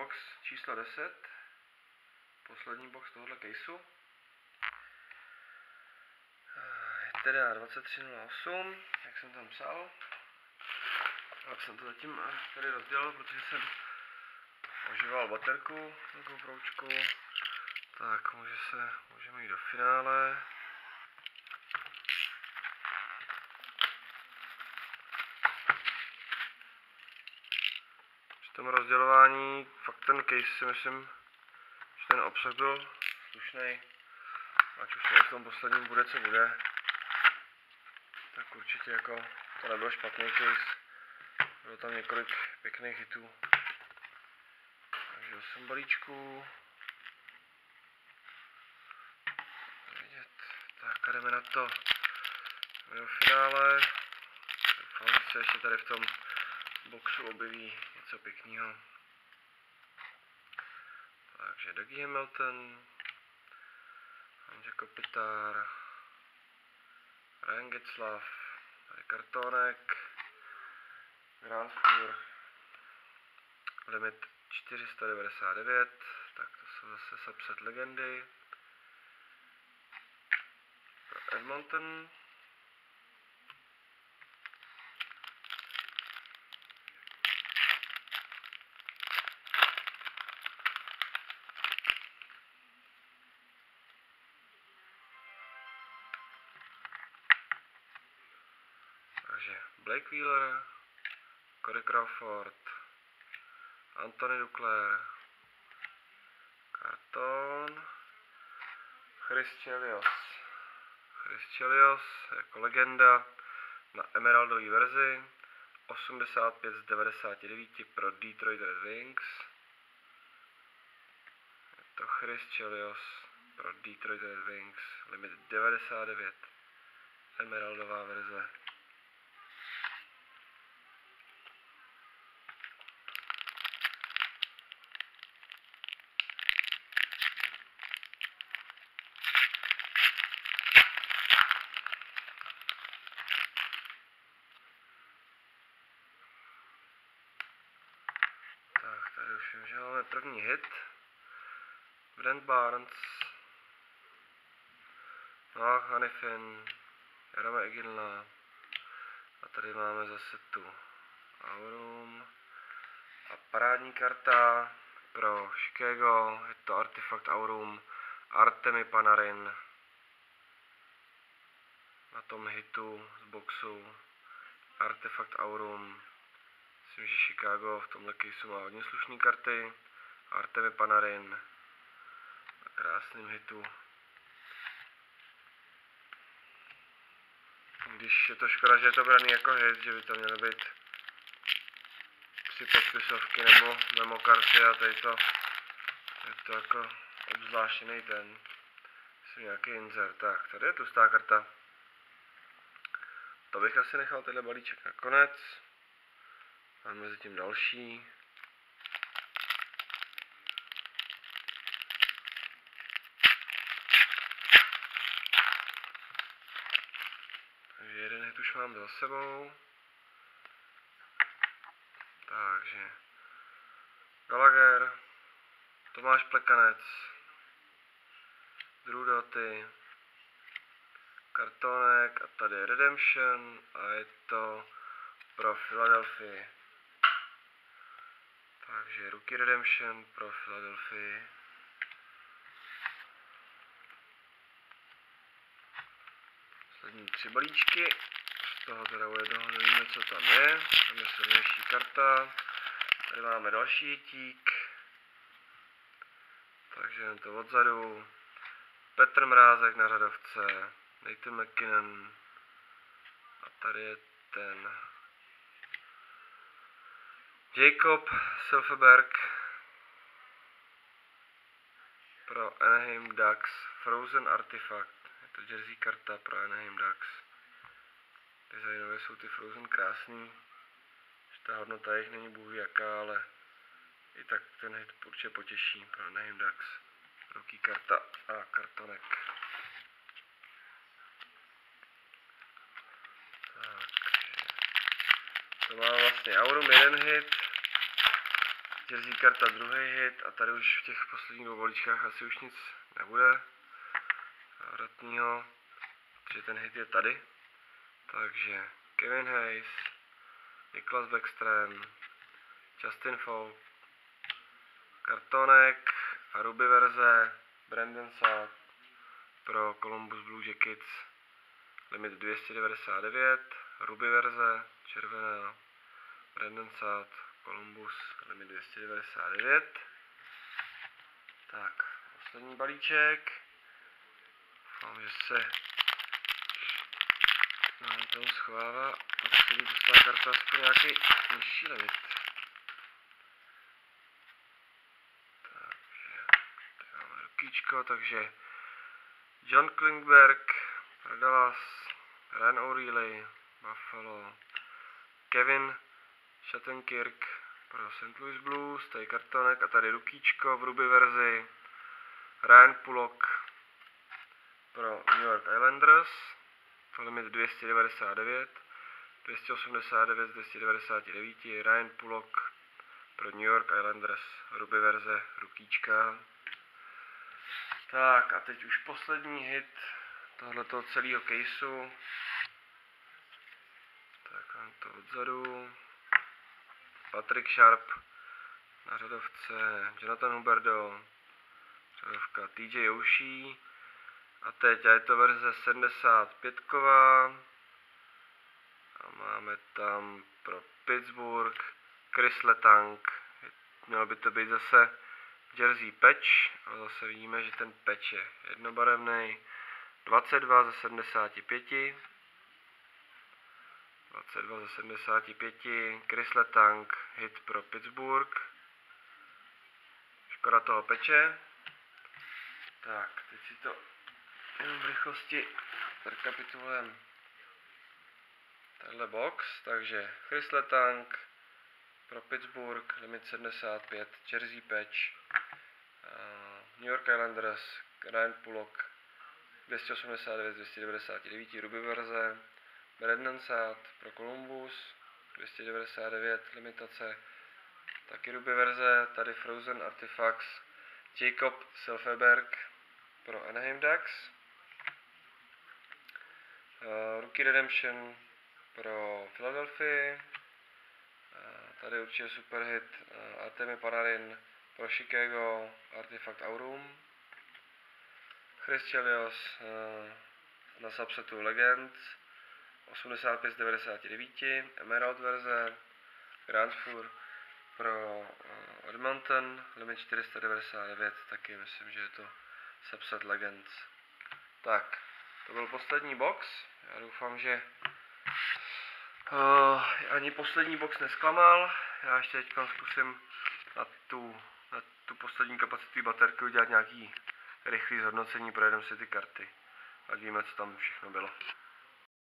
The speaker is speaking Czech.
box číslo 10, poslední box tohohle caseu. Je teda 2308, jak jsem tam psal. Tak jsem to zatím tady rozdělil, protože jsem ožival baterku na GoPročku. Tak, může se, můžeme jít do finále. Tom rozdělování fakt ten case si myslím, že ten obsah byl slušný. Ať už to v tom posledním bude, co bude. Tak určitě jako to nebyl špatný case. Bylo tam několik pěkných hitů. Takže 8 balíčků. Vidět. Tak a jdeme na to. Jdeme do finále. Doufám, že se ještě tady v tom boxu objeví něco pěkného. Takže Dougie Hamilton, Andrzej Kopitar, Ryan Getzlaff, tady kartonek, Grand Tour, limit 499, tak to jsou zase subset legendy. Edmonton, Blake Wheeler, Cody Crawford, Anthony Duclair, karton, Chris Chelios. Chris Chelios jako legenda na emeraldové verzi, 85 z 99 pro Detroit Red Wings. Je to Chris Chelios pro Detroit Red Wings, limit 99, emeraldová verze. Tak, tady už vím, že máme první hit. Brent Barnes. Noah Hanifin. Jarome Egilna. A tady máme zase tu Aurum. A parádní karta pro Chicago. Je to Artifact Aurum. Artemi Panarin. Na tom hitu z boxu. Artefact Aurum. Myslím, že Chicago v tomhle caseu má hodně slušné karty. Artemi Panarin na krásným hitu. Když je to škoda, že je to braný jako hit, že by to měly být tři podpisovky nebo memo karty a tady to je to jako obzvláštěný ten. Myslím nějaký insert. Tak, tady je tlustá karta. To bych asi nechal tenhle balíček nakonec. A mezi tím další. Takže jeden hit mám za sebou. Takže Gallagher, Tomáš Plekanec, Drew Doughty, kartonek a tady je Redemption a je to pro Philadelphia. Takže Rookie Redemption pro Philadelphia. Poslední tři balíčky. Toho teda jednoho nevíme, co tam je. Tam je silnější karta. Tady máme další hitík. Takže jen to odzadu. Petr Mrázek na řadovce. Nathan McKinnon. A tady je ten Jacob Silverberg pro Anaheim Ducks Frozen Artifact. Je to jersey karta pro Anaheim Ducks. Designově jsou ty Frozen krásný. Že ta hodnota jich není bůh jaká, ale i tak ten hit určitě potěší pro Ducks. Rookie karta a kartonek. Takže to má vlastně Aurum jeden hit, Jersey karta druhý hit a tady už v těch posledních dvou balíčkách asi už nic nebude vratního, protože ten hit je tady. Takže Kevin Hayes, Niklas Backstrom, Justin Falk, kartonek a ruby verze Brandon Saad pro Columbus Blue Jackets. Limit 299, ruby verze červená Brandon Saad Columbus limit 299 tak, poslední balíček. Doufám, že se nám tam schovává a poslední pustá karta aspoň nějaký nižší limit. Takže, máme rukíčko, takže John Klingberg, Dallas, Ryan O'Reilly, Buffalo, Kevin Shattenkirk pro St. Louis Blues, tady kartonek a tady rukíčko v ruby verzi, Ryan Pullock pro New York Islanders, to limit 299, 289 z 299, Ryan Pullock pro New York Islanders, ruby verze, rukíčka. Tak a teď už poslední hit tohoto celého caseu. Tak mám to odzadu. Patrick Sharp na řadovce, Jonathan Huberdo, řadovka TJ Oshie, a teď je to verze 75 ková a máme tam pro Pittsburgh Chris Letang. Mělo by to být zase Jersey Patch, ale zase vidíme, že ten patch je jednobarevný. 22 ze 75. 22 ze 75. Chris Letang, hit pro Pittsburgh. Škoda toho peče. Tak, teď si to Jenom v rychlosti rekapitulujeme tenhle box, takže Chris Letang pro Pittsburgh, limit 75, Jersey Patch, New York Islanders, Ryan Pullock, 289 299 ruby verze, Brandon Saad pro Columbus, 299 limitace, taky ruby verze, tady Frozen Artifacts, Jacob Silverberg pro Anaheim Ducks, Uh, Rookie Redemption pro Philadelphia. Uh, tady určitě super hit uh, Artemi Panarin pro Chicago Artifact Aurum. Chris Chelios na subsetu Legends 85 z 99, Emerald verze, Grand Fur pro Edmonton, limit 499, taky myslím, že je to subset Legends. Tak, to byl poslední box. Já doufám, že uh, ani poslední box nesklamal. Já ještě teď zkusím na tu, na tu poslední kapacitu baterky udělat nějaký rychlý zhodnocení, projedeme si ty karty. A víme, co tam všechno bylo.